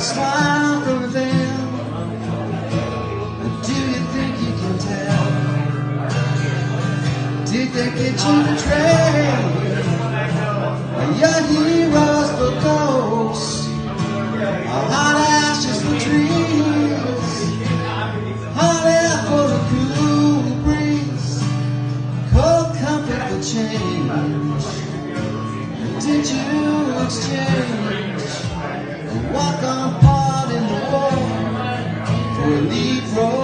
smile from? Do you think you can tell? Did they get you? Are your heroes ghosts? Are hot ashes? Hot air for the cool breeze? Cold comfort for change? Did you exchange? Walk keep rolling.